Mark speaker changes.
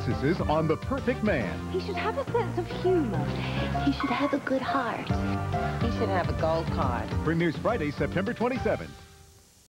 Speaker 1: princesses on The Perfect Man.
Speaker 2: He should have a sense of humor. He should have a good heart.
Speaker 3: He should have a gold card.
Speaker 1: Premieres Friday, September 27th.